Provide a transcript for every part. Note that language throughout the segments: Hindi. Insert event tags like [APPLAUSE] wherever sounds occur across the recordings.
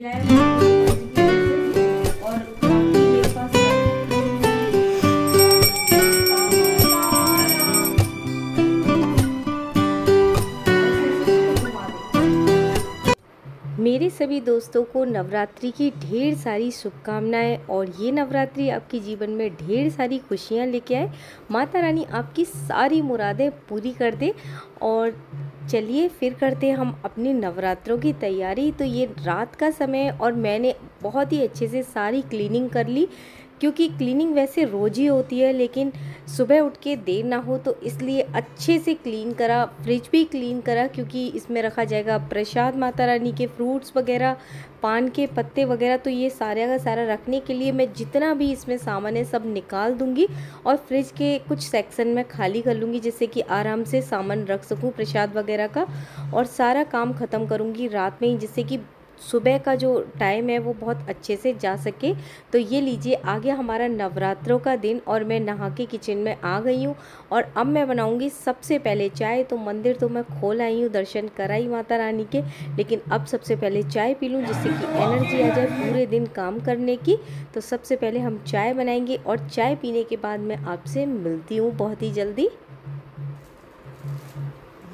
मेरे सभी दोस्तों को नवरात्रि की ढेर सारी शुभकामनाएँ और ये नवरात्रि आपके जीवन में ढेर सारी खुशियाँ लेके आए। माता रानी आपकी सारी मुरादें पूरी कर दे और चलिए फिर करते हैं हम अपनी नवरात्रों की तैयारी। तो ये रात का समय और मैंने बहुत ही अच्छे से सारी क्लीनिंग कर ली, क्योंकि क्लीनिंग वैसे रोज़ ही होती है, लेकिन सुबह उठ के देर ना हो तो इसलिए अच्छे से क्लीन करा फ्रिज भी क्लीन करा, क्योंकि इसमें रखा जाएगा प्रसाद माता रानी के फ्रूट्स वगैरह, पान के पत्ते वगैरह तो ये सारे का सारा रखने के लिए मैं जितना भी इसमें सामान है सब निकाल दूँगी और फ्रिज के कुछ सेक्शन में खाली कर लूँगी जिससे कि आराम से सामान रख सकूँ प्रसाद वगैरह का और सारा काम ख़त्म करूँगी रात में ही जिससे कि सुबह का जो टाइम है, वो बहुत अच्छे से जा सके। तो ये लीजिए आ गया हमारा नवरात्रों का दिन और मैं नहा के किचन में आ गई हूँ। और अब मैं बनाऊँगी सबसे पहले चाय। तो मंदिर तो मैं खोल आई हूँ, दर्शन कराई माता रानी के। लेकिन अब सबसे पहले चाय पी लूँ, जिससे कि एनर्जी आ जाए पूरे दिन काम करने की। तो सबसे पहले हम चाय बनाएँगे और चाय पीने के बाद मैं आपसे मिलती हूँ बहुत ही जल्दी।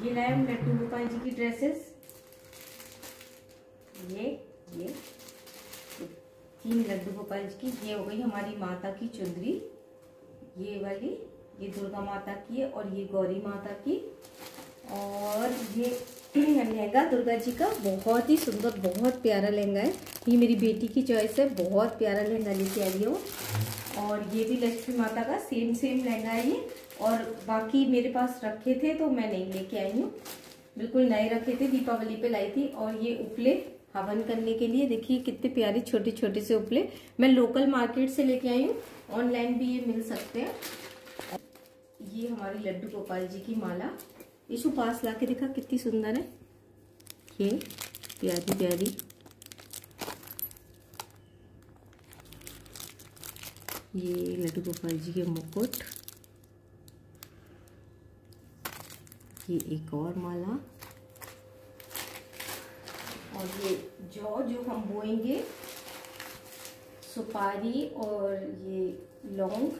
ये लाए लड्डू गोपाल जी की ड्रेसेस ये ये तीन लड्डू गोपाल जी की, ये हो गई हमारी माता की चुंदरी, ये वाली, ये दुर्गा माता की है और ये गौरी माता की। और ये [CLEARS THROAT] लहंगा दुर्गा जी का, बहुत ही सुंदर, बहुत प्यारा लहंगा है। ये मेरी बेटी की चॉइस है, बहुत प्यारा लहंगा लेके आई हो और ये भी लक्ष्मी माता का सेम सेम लहंगा है ये। और बाकी मेरे पास रखे थे तो मैं नहीं लेके आई हूँ। बिल्कुल नए रखे थे, दीपावली पे लाई थी। और ये उपले हवन करने के लिए। देखिए, कितने प्यारे छोटे छोटे से उपले। मैं लोकल मार्केट से लेके आई हूँ। ऑनलाइन भी ये मिल सकते हैं। ये हमारी लड्डू गोपाल जी की माला। इशू पास ला के देखा, कितनी सुंदर है। ये प्यारी प्यारी। ये लड्डू गोपाल जी के मुकुट। ये एक और माला। और ये जौ जो हम बोएँगे, सुपारी और ये लौंग,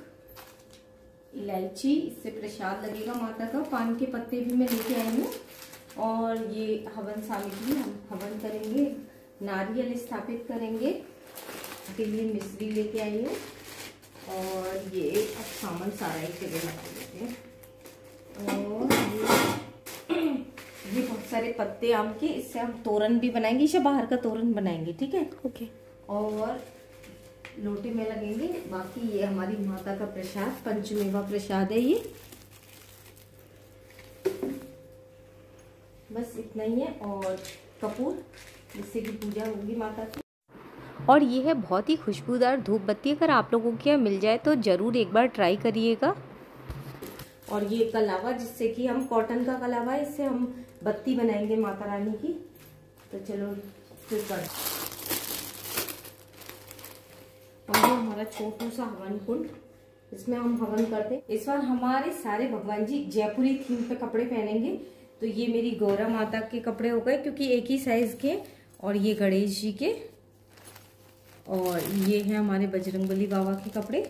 इलायची, इससे प्रसाद लगेगा माता का। पान के पत्ते भी मैं लेके आई हूँ। और ये हवन सामग्री हम हवन करेंगे, नारियल स्थापित करेंगे लिए मिश्री लेके आई हूँ। और ये अब सामान सारा ही चले लगा देते हैं। और बहुत सारे पत्ते आम के इससे हम तोरण भी बनाएँगे इसे बाहर का तोरन बनाएँगे ठीक है? ओके। और लोटे में लगेंगे। बाकी ये हमारी माता का प्रसाद पंचमेवा प्रसाद है ये। बस इतना ही है। और कपूर जिससे कि पूजा होगी माता की। और ये है बहुत ही खुशबूदार धूप बत्ती। अगर आप लोगों के यहाँ मिल जाए तो ज़रूर एक बार ट्राई करिएगा। और ये कलावा जिससे कि हम कॉटन का कलावा है इससे हम बत्ती बनाएँगे माता रानी की। तो चलो, फिर और हमारा छोटू सा हवन कुंड। इसमें हम हवन करते इस बार हमारे सारे भगवान जी जयपुरी थीम पे कपड़े पहनेंगे। तो ये मेरी गौरा माता के कपड़े हो गए, क्योंकि एक ही साइज़ के और ये गणेश जी के। और ये है हमारे बजरंगबली बाबा के कपड़े।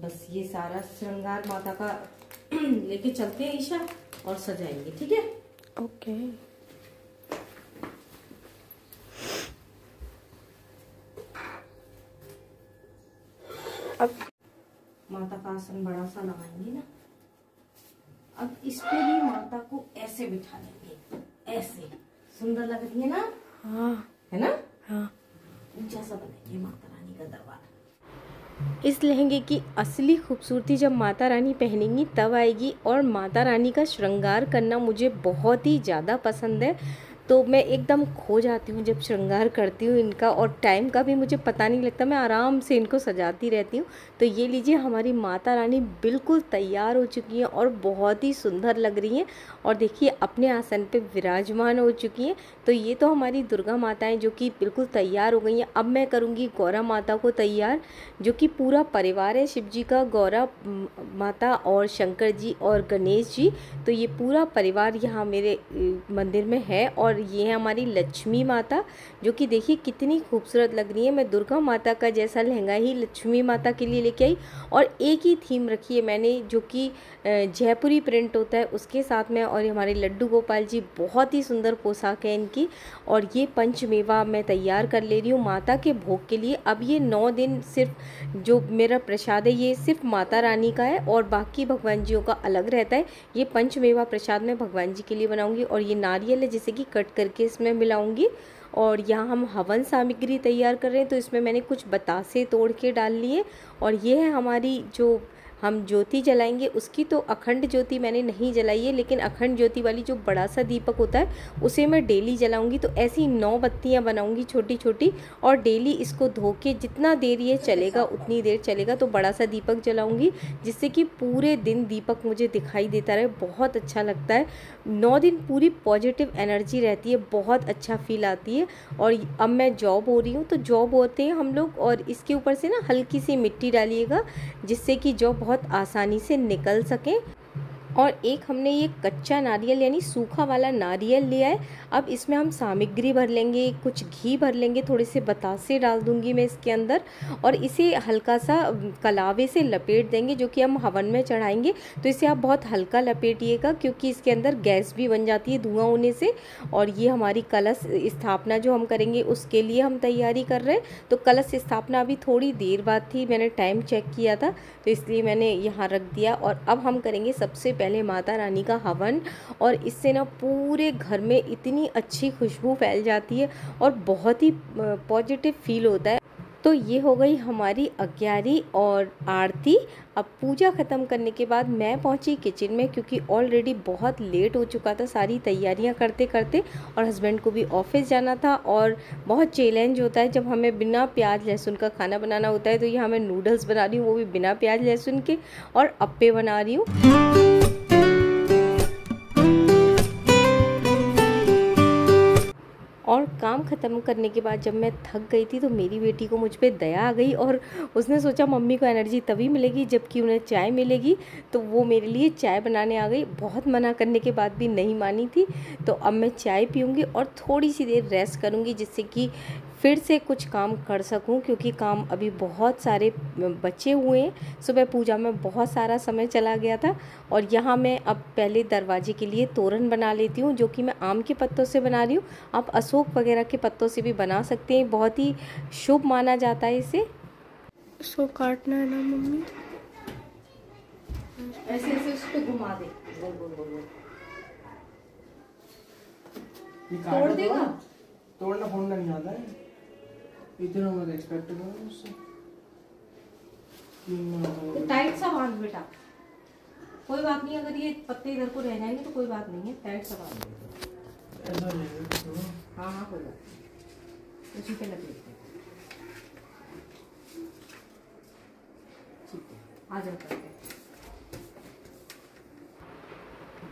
बस ये सारा श्रृंगार माता का [CLEARS THROAT] लेके चलते हैं ईशा और सजाएँगे, ठीक है? ओके अब माता का आसन बड़ा सा लगाएँगे ना। अब इस पे भी माता को ऐसे बिठा लेंगे। ऐसे। सुंदर लग रही है ना? हाँ। है ना? हाँ। ऊँचा सा बनाएँगे माता रानी का दरबार इस लहंगे की असली खूबसूरती जब माता रानी पहनेंगी, तब आएगी। और माता रानी का श्रृंगार करना मुझे बहुत ही ज़्यादा पसंद है। तो मैं एकदम खो जाती हूँ जब श्रृंगार करती हूँ इनका और टाइम का भी मुझे पता नहीं लगता, मैं आराम से इनको सजाती रहती हूँ। तो ये लीजिए हमारी माता रानी बिल्कुल तैयार हो चुकी हैं और बहुत ही सुंदर लग रही हैं और देखिए अपने आसन पे विराजमान हो चुकी हैं। तो ये तो हमारी दुर्गा माता हैं जो कि बिल्कुल तैयार हो गई हैं। अब मैं करूँगी गौरा माता को तैयार, जो कि पूरा परिवार है शिव जी का, गौरा माता और शंकर जी और गणेश जी। तो ये पूरा परिवार यहाँ मेरे मंदिर में है और और ये है हमारी लक्ष्मी माता, जो कि देखिए कितनी खूबसूरत लग रही है। मैं दुर्गा माता का जैसा लहंगा ही लक्ष्मी माता के लिए लेके आई और एक ही थीम रखी है मैंने, जो कि जयपुरी प्रिंट होता है उसके साथ में और हमारे लड्डू गोपाल जी बहुत ही सुंदर पोशाक है इनकी और ये पंचमेवा मैं तैयार कर ले रही हूँ माता के भोग के लिए। अब ये नौ दिन सिर्फ़, जो मेरा प्रसाद है, ये सिर्फ़ माता रानी का है और बाकी भगवान जियों का अलग रहता है। ये पंचमेवा प्रसाद मैं भगवान जी के लिए बनाऊँगी और ये नारियल है, जिसे कि कट करके इसमें मिलाऊँगी। और यहाँ हम हवन सामग्री तैयार कर रहे हैं तो इसमें मैंने कुछ बतासे तोड़ के डाल लिए। और ये है हमारी जो हम ज्योति जलाएँगे, उसकी तो अखंड ज्योति मैंने नहीं जलाई है, लेकिन अखंड ज्योति वाली जो बड़ा सा दीपक होता है, उसे मैं डेली जलाऊँगी। तो ऐसी नौ बत्तियाँ बनाऊँगी छोटी छोटी और डेली इसको धो के जितना देर ये चलेगा, उतनी देर चलेगा तो बड़ा सा दीपक जलाऊँगी, जिससे कि पूरे दिन दीपक मुझे दिखाई देता रहे, बहुत अच्छा लगता है। नौ दिन पूरी पॉजिटिव एनर्जी रहती है, बहुत अच्छा फील आती है, और अब मैं जॉब हो रही हूँ तो जॉब होते हैं हम लोग और इसके ऊपर से ना हल्की सी मिट्टी डालिएगा, जिससे कि जॉब बहुत बहुत आसानी से निकल सकें। और एक हमने ये कच्चा नारियल यानी सूखा वाला नारियल लिया है। अब इसमें हम सामग्री भर लेंगे, कुछ घी भर लेंगे, थोड़े से बतासे डाल दूँगी मैं इसके अंदर और इसे हल्का सा कलावे से लपेट देंगे जो कि हम हवन में चढ़ाएँगे। तो इसे आप बहुत हल्का लपेटिएगा क्योंकि इसके अंदर गैस भी बन जाती है धुआँ होने से और ये हमारी कलश स्थापना जो हम करेंगे उसके लिए हम तैयारी कर रहे हैं। तो कलश स्थापना अभी थोड़ी देर बाद थी, मैंने टाइम चेक किया था तो इसलिए मैंने यहाँ रख दिया और अब हम करेंगे सबसे पहले माता रानी का हवन और इससे ना पूरे घर में इतनी अच्छी खुशबू फैल जाती है और बहुत ही पॉजिटिव फील होता है। तो ये हो गई हमारी अग्यारी और आरती। अब पूजा ख़त्म करने के बाद मैं पहुँची किचन में क्योंकि ऑलरेडी बहुत लेट हो चुका था, सारी तैयारियाँ करते करते और हस्बैंड को भी ऑफ़िस जाना था और बहुत चैलेंज होता है जब हमें बिना प्याज, लहसुन का खाना बनाना होता है तो यहाँ मैं नूडल्स बना रही हूँ, वो भी बिना प्याज, लहसुन के और अप्पे बना रही हूँ। ख़त्म करने के बाद जब मैं थक गई थी तो मेरी बेटी को मुझ पर दया आ गई और उसने सोचा, मम्मी को एनर्जी तभी मिलेगी जबकि उन्हें चाय मिलेगी। तो वो मेरे लिए चाय बनाने आ गई। बहुत मना करने के बाद भी नहीं मानी थी। तो अब मैं चाय पीऊँगी और थोड़ी सी देर रेस्ट करूँगी जिससे कि फिर से कुछ काम कर सकूँ क्योंकि काम अभी बहुत सारे बचे हुए हैं। सुबह पूजा में बहुत सारा समय चला गया था और यहाँ मैं अब पहले दरवाजे के लिए तोरण बना लेती हूँ जो कि मैं आम के पत्तों से बना रही हूँ। आप अशोक वगैरह के पत्तों से भी बना सकते हैं बहुत ही शुभ माना जाता है इसे। इसको काटना है ना मम्मी? ऐसे ऐसे उस पर घुमा दे। बोल बोल बोल तोड़ देगा? तोड़ना फोड़ना नहीं आता है। इतना मत एक्सपेक्ट करो उससे टाइट सा बाँध बेटा। कोई बात नहीं अगर ये पत्ते इधर को रह जाएँगे तो कोई बात नहीं है टाइट सा बाँध। ऐसा नहीं हाँ हाँ कोई बात उसी पे लपेट ठीक है आ जाओ करते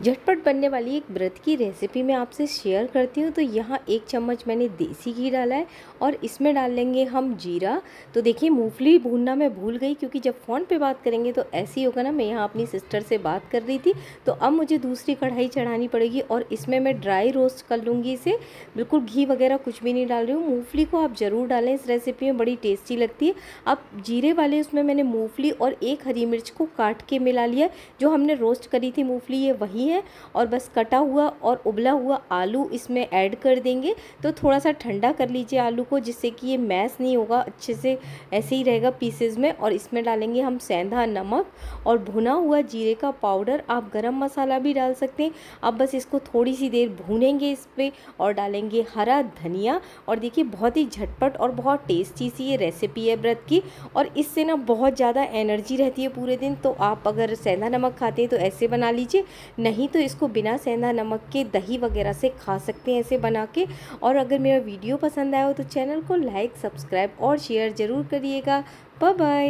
झटपट बनने वाली एक व्रत की रेसिपी मैं आपसे शेयर करती हूँ। तो यहाँ एक चम्मच मैंने देसी घी डाला है और इसमें डाल लेंगे हम जीरा। तो देखिए, मूंगफली भूनना मैं भूल गई क्योंकि जब फ़ोन पे बात करेंगे तो ऐसे ही होगा ना, मैं यहाँ अपनी सिस्टर से बात कर रही थी। तो अब मुझे दूसरी कढ़ाई चढ़ानी पड़ेगी और इसमें मैं ड्राई रोस्ट कर लूँगी इसे। बिल्कुल घी वगैरह कुछ भी नहीं डाल रही हूँ। मूँगफली को आप ज़रूर डालें इस रेसिपी में, बड़ी टेस्टी लगती है। अब जीरे वाले उसमें मैंने मूँगफली और एक हरी मिर्च को काट के मिला लिया। जो हमने रोस्ट करी थी मूँगफली, ये वही है। और बस कटा हुआ और उबला हुआ आलू इसमें ऐड कर देंगे। तो थोड़ा सा ठंडा कर लीजिए आलू को, जिससे कि ये मैश नहीं होगा, अच्छे से ऐसे ही रहेगा पीसेज में। और इसमें डालेंगे हम सेंधा, नमक और भुना हुआ जीरे का पाउडर। आप गरम मसाला भी डाल सकते हैं। अब बस इसको थोड़ी सी देर भूनेंगे इस पर और डालेंगे हरा धनिया। और देखिए, बहुत ही झटपट और बहुत टेस्टी सी ये रेसिपी है व्रत की। और इससे ना बहुत ज़्यादा एनर्जी रहती है पूरे दिन। तो आप अगर सेंधा, नमक खाते हैं तो ऐसे बना लीजिए। नहीं तो इसको बिना सेंधा नमक के, दही वगैरह से खा सकते हैं ऐसे बना के। और अगर मेरा वीडियो पसंद आया हो तो चैनल को लाइक, सब्सक्राइब और शेयर ज़रूर करिएगा। बाय